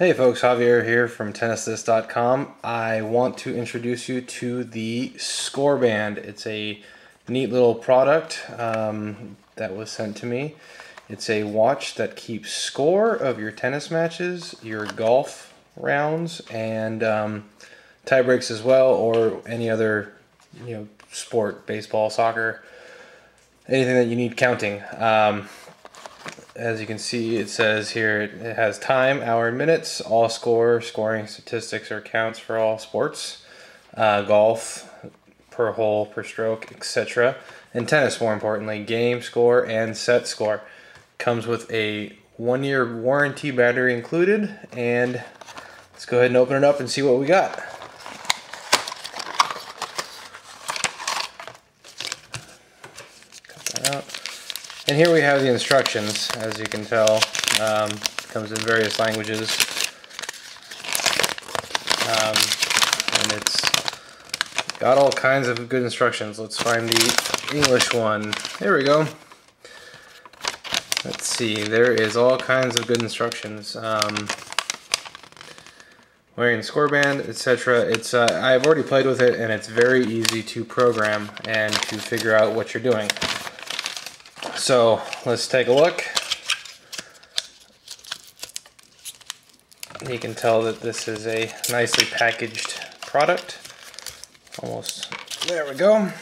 Hey folks, Javier here from TennisThis.com. I want to introduce you to the Scoreband. It's a neat little product um, that was sent to me. It's a watch that keeps score of your tennis matches, your golf rounds, and um, tie breaks as well, or any other you know sport, baseball, soccer, anything that you need counting. Um, as you can see, it says here it has time, hour, minutes, all score, scoring statistics or counts for all sports, uh, golf, per hole, per stroke, etc. And tennis, more importantly, game score and set score. Comes with a one year warranty battery included. And let's go ahead and open it up and see what we got. Cut that out. And here we have the instructions, as you can tell. Um, comes in various languages. Um, and it's got all kinds of good instructions. Let's find the English one. There we go. Let's see, there is all kinds of good instructions. Um, wearing scoreband, etc. It's uh, I've already played with it and it's very easy to program and to figure out what you're doing. So let's take a look. You can tell that this is a nicely packaged product. Almost, there we go.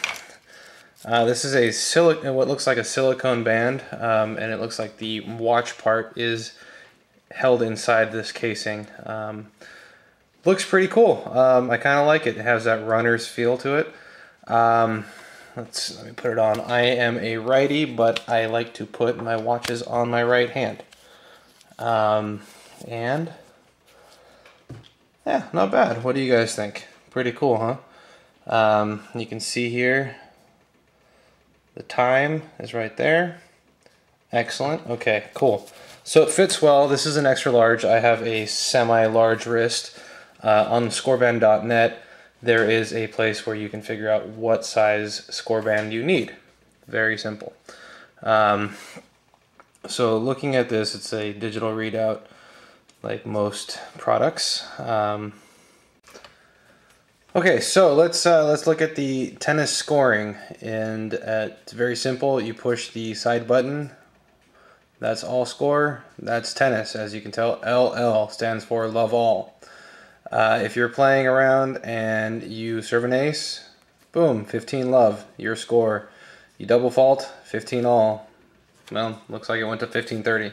Uh, this is a silicone, what looks like a silicone band, um, and it looks like the watch part is held inside this casing. Um, looks pretty cool. Um, I kind of like it. It has that runner's feel to it. Let's let me put it on. I am a righty, but I like to put my watches on my right hand. Um, and yeah, not bad. What do you guys think? Pretty cool, huh? Um, you can see here the time is right there. Excellent. Okay, cool. So it fits well. This is an extra large. I have a semi-large wrist. Uh, on scoreband.net, there is a place where you can figure out what size scoreband you need. Very simple. Um, so looking at this, it's a digital readout like most products. Um, okay, so let's uh, let's look at the tennis scoring, and uh, it's very simple. You push the side button. That's all score. That's tennis, as you can tell. LL stands for love all. Uh, if you're playing around and you serve an ace, boom, 15 love, your score. You double fault, 15 all. Well, looks like it went to 15 30.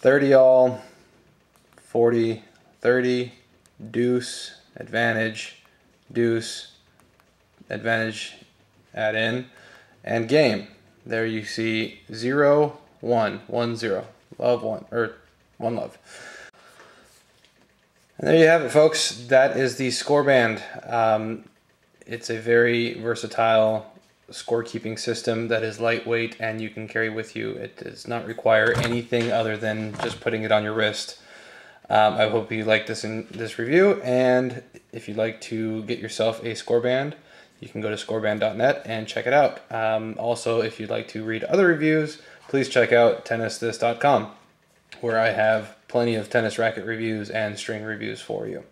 30 all, 40 30, deuce, advantage, deuce, advantage, add in, and game. There you see 0, 1, 1, 0. Love 1, or 1 love. And there you have it, folks. That is the scoreband. Um, it's a very versatile scorekeeping system that is lightweight and you can carry with you. It does not require anything other than just putting it on your wrist. Um, I hope you like this in this review, and if you'd like to get yourself a scoreband, you can go to scoreband.net and check it out. Um, also, if you'd like to read other reviews, please check out tennisthis.com, where I have plenty of tennis racket reviews and string reviews for you.